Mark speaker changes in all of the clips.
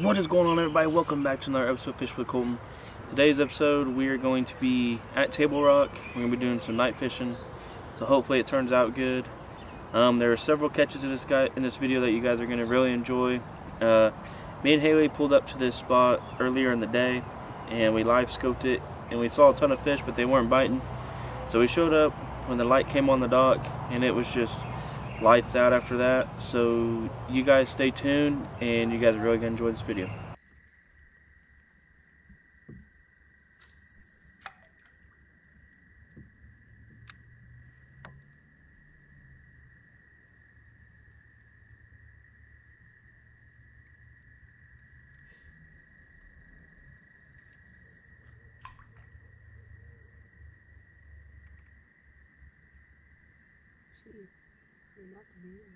Speaker 1: What is going on everybody? Welcome back to another episode of Fish with Kolten. Today's episode we are going to be at Table Rock. We're going to be doing some night fishing. So hopefully it turns out good. Um, there are several catches in this guy in this video that you guys are going to really enjoy. Uh, me and Haley pulled up to this spot earlier in the day and we live scoped it and we saw a ton of fish but they weren't biting. So we showed up when the light came on the dock and it was just lights out after that. So you guys stay tuned and you guys are really gonna enjoy this video.
Speaker 2: See, not to be in.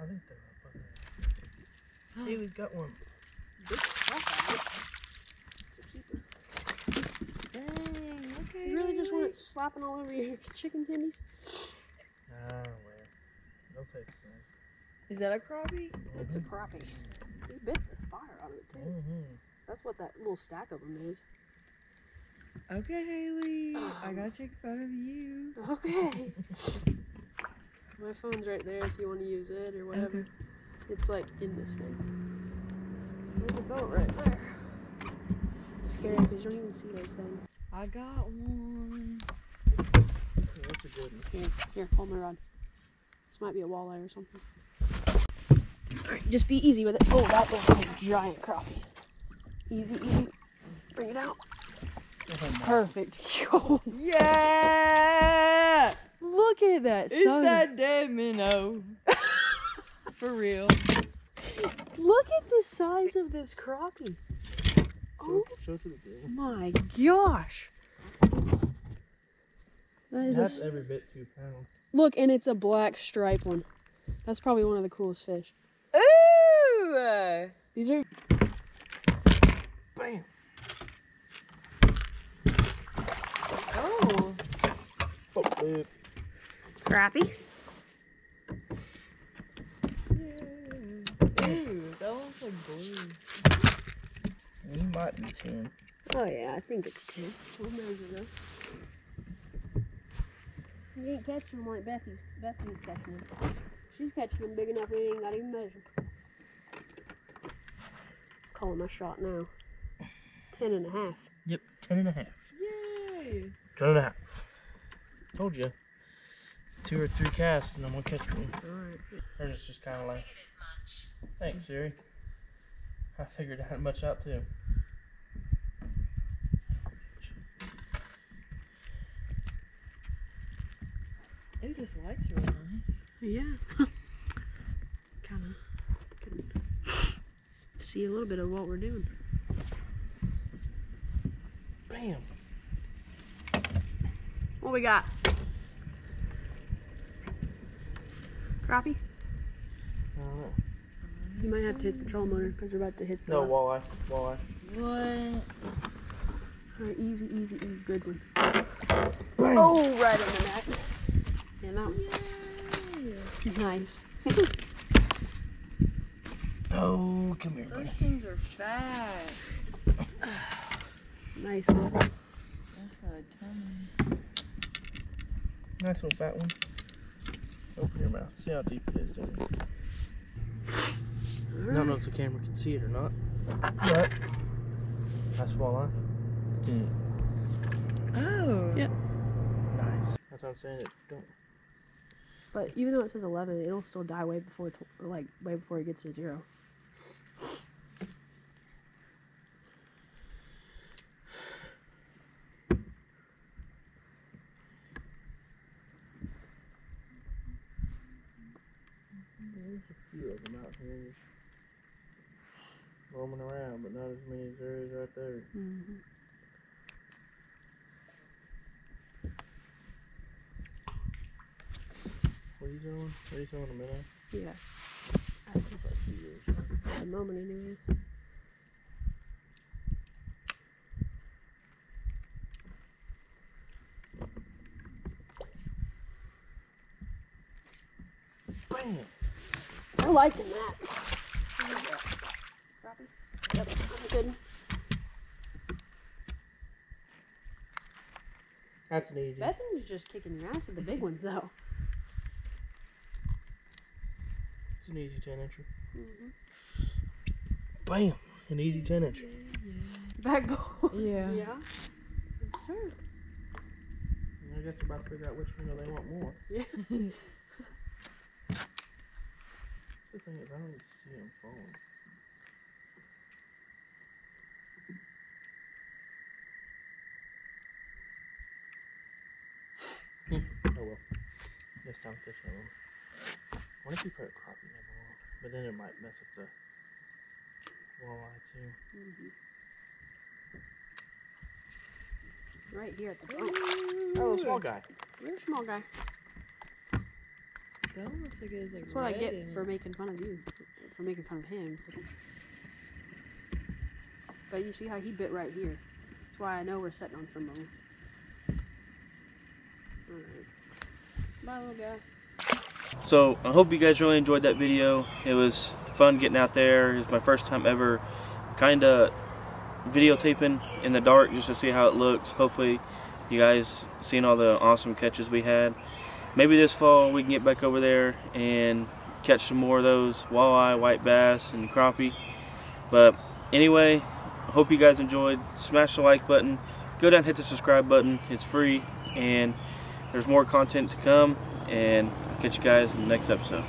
Speaker 1: I think they're up on there. Haley's got one.
Speaker 2: Big fuck out of it. It's a keeper.
Speaker 3: Dang, okay.
Speaker 2: You really just want it slapping all over your chicken tendies?
Speaker 1: Ah, well. No taste
Speaker 3: Is that a crappie?
Speaker 2: It's a crappie. He bit the fire out of it too.
Speaker 1: Mm-hmm.
Speaker 2: That's what that little stack of them is.
Speaker 3: Okay, Haley. I
Speaker 2: Um.
Speaker 3: gotta take a photo of you.
Speaker 2: Okay. My phone's right there if you want to use it or whatever.
Speaker 3: Okay.
Speaker 2: It's like in this thing. There's a boat right there. It's scary because you don't even see those things.
Speaker 3: I got one.
Speaker 1: Okay, That's a good one.
Speaker 2: Here, here, hold my rod. This might be a walleye or something. Alright, just be easy with it. Oh, that was a giant crappie. Easy, easy. Bring it out. Perfect.
Speaker 3: Yeah!
Speaker 2: look at that
Speaker 3: It's
Speaker 2: son.
Speaker 3: that dead minnow. For real.
Speaker 2: Look at the size of this crappie. Oh
Speaker 1: Show, show to the
Speaker 2: my gosh. That is a
Speaker 1: That's
Speaker 2: s-
Speaker 1: every bit two pounds.
Speaker 2: look, and it's a black stripe one. That's probably one of the coolest fish.
Speaker 3: Ooh!
Speaker 2: These are
Speaker 1: Bam!
Speaker 3: Oh.
Speaker 1: Oh, dude.
Speaker 2: crappie.
Speaker 3: Yeah. Ooh, that one's like blue.
Speaker 1: He might be 10.
Speaker 2: Oh yeah, I think it's two. We'll measure though. You ain't catching them like Bethy's. Bethy's catching them. She's catching them big enough we ain't got even measure. Calling my shot now. Ten and a half.
Speaker 1: Yep, 10 and a half.
Speaker 3: Yay!
Speaker 1: 10 and a half. Told you. Two or three casts and I'm gonna catch one.
Speaker 2: Alright.
Speaker 1: Hers is just kind of like. Thanks, Siri. I figured that much out too.
Speaker 3: Ooh, this light's really nice.
Speaker 2: Yeah. kind of can see a little bit of what we're doing.
Speaker 1: Bam!
Speaker 2: What we got? Crappie?
Speaker 1: I don't know.
Speaker 2: You might have to hit the trolling motor because we're about to hit the.
Speaker 1: No, walleye. Walleye.
Speaker 3: What?
Speaker 2: Alright, easy, easy, easy. Good one. Oh, right in the net. Yeah, that
Speaker 3: Yay!
Speaker 2: Nice.
Speaker 1: Oh, come here,
Speaker 3: Those
Speaker 1: buddy.
Speaker 3: things are fat.
Speaker 2: Nice one.
Speaker 3: That's got a tummy.
Speaker 1: Nice little fat one. Open your mouth. See how deep it is down there. I don't know if the camera can see it or not. But that's walleye. Mm.
Speaker 3: Oh.
Speaker 2: Yeah.
Speaker 1: Nice. That's what I'm saying. It don't.
Speaker 2: But even though it says 11, it'll still die way before, like, way before it gets to zero.
Speaker 1: Few of them out here roaming around, but not as many as there is right there.
Speaker 2: Mm-hmm.
Speaker 1: What are you doing? What are you throwing a minnow?
Speaker 2: Yeah. This,
Speaker 1: That's a few years.
Speaker 2: at the moment, anyways.
Speaker 1: Bam.
Speaker 2: They're liking that. Yep, I'm good.
Speaker 1: That's an easy.
Speaker 2: Bethan's just kicking your ass with the big ones, though.
Speaker 1: It's an easy 10 incher.
Speaker 2: Mm-hmm.
Speaker 1: Bam. An easy 10 inch.
Speaker 2: Back goal.
Speaker 3: Yeah.
Speaker 2: Yeah. Sure.
Speaker 1: I guess we're about to figure out which one they want more.
Speaker 2: Yeah.
Speaker 1: The thing is, I don't even see him falling. Hmm. Oh well. This time fishing them. What if you put a crappie in the wall? But then it might mess up the walleye too.
Speaker 2: Right here at the front.
Speaker 1: Oh, the small guy.
Speaker 2: You're small guy.
Speaker 3: That looks like it is like
Speaker 2: That's what I get
Speaker 3: and-
Speaker 2: for making fun of you. For making fun of him. But you see how he bit right here. That's why I know we're setting on some of them. Alright. Bye, little guy. So I hope you guys really enjoyed that video. It was fun getting out there. It was my first time ever kind of videotaping in the dark just to see how it looks. Hopefully you guys seen all the awesome catches we had. Maybe this fall we can get back over there and catch some more of those walleye, white bass, and crappie. But anyway, hope you guys enjoyed. Smash the like button. Go down and hit the subscribe button. It's free and there's more content to come and catch you guys in the next episode.